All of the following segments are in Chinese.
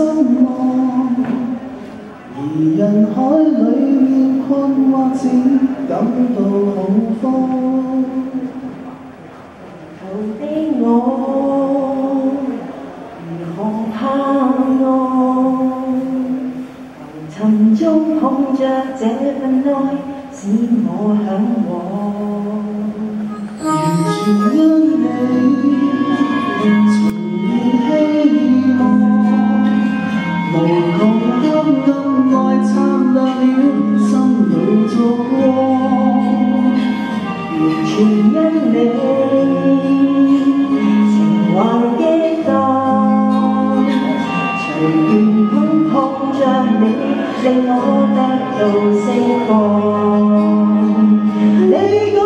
心，而人海里面困惑，只感到恐慌。孤独的我，如何盼望？浮沉中捧着这份爱，使我向往。全因你情怀激荡随碰你令我得到释放你讲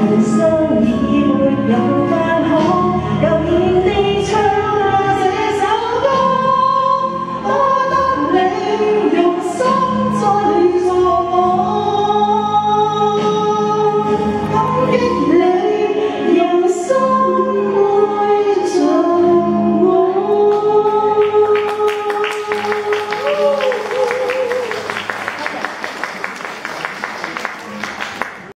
And so